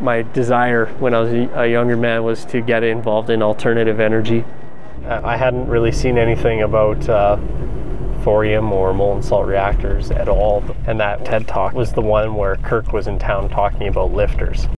my desire when I was a younger man was to get involved in alternative energy. Uh, I hadn't really seen anything about uh, thorium or molten salt reactors at all. And that TED talk was the one where Kirk was in town talking about LFTRs.